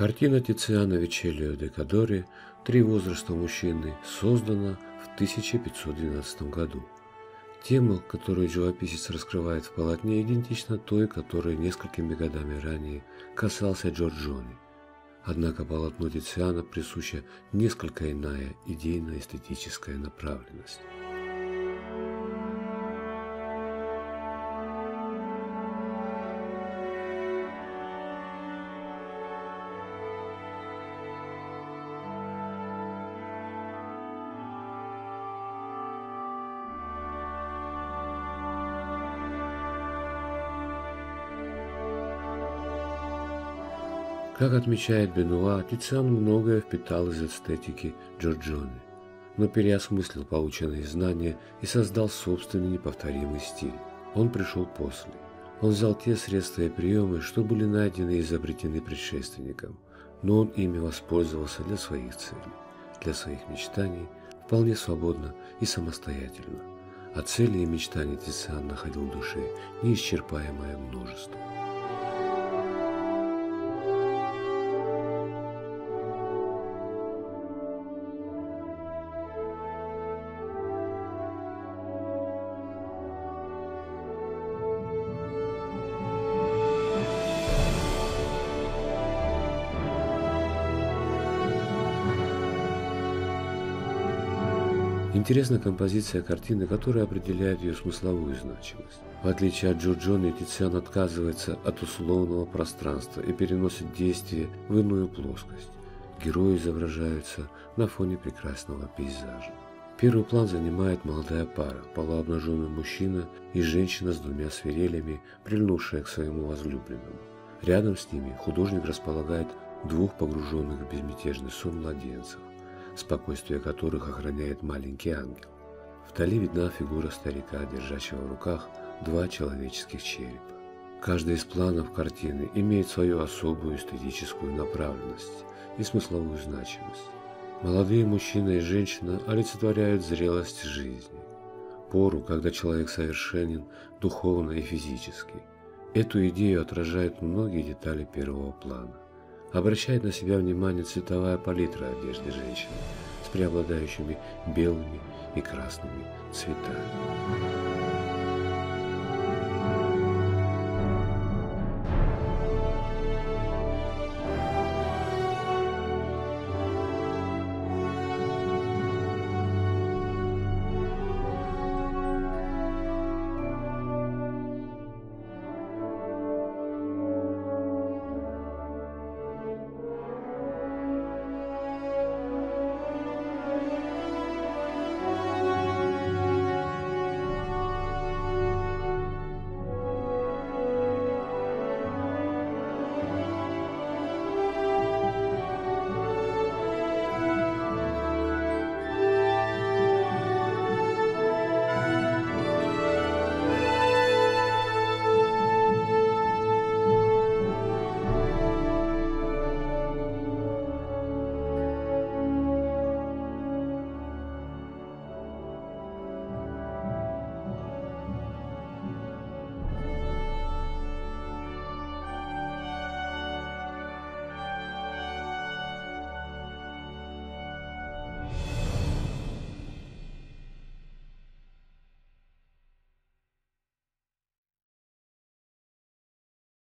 Картина Тициана Вечелио де Кадори «Три возраста мужчины» создана в 1512 году. Тема, которую живописец раскрывает в полотне, идентична той, которой несколькими годами ранее касался Джорджони. Однако полотну Тициана присуща несколько иная идейно-эстетическая направленность. Как отмечает Бенуа, Тициан многое впитал из эстетики Джорджони, но переосмыслил полученные знания и создал собственный неповторимый стиль. Он пришел после. Он взял те средства и приемы, что были найдены и изобретены предшественником, но он ими воспользовался для своих целей, для своих мечтаний, вполне свободно и самостоятельно. А цели и мечтания Тициан находил в душе неисчерпаемое множество. Интересна композиция картины, которая определяет ее смысловую значимость. В отличие от Джорджони, Тициан отказывается от условного пространства и переносит действие в иную плоскость. Герои изображаются на фоне прекрасного пейзажа. Первый план занимает молодая пара, полуобнаженный мужчина и женщина с двумя свирелями, прильнувшая к своему возлюбленному. Рядом с ними художник располагает двух погруженных в безмятежный сон младенцев спокойствие которых охраняет маленький ангел. Вдали видна фигура старика, держащего в руках два человеческих черепа. Каждый из планов картины имеет свою особую эстетическую направленность и смысловую значимость. Молодые мужчина и женщина олицетворяют зрелость жизни, пору, когда человек совершенен духовно и физически. Эту идею отражают многие детали первого плана обращает на себя внимание цветовая палитра одежды женщины с преобладающими белыми и красными цветами.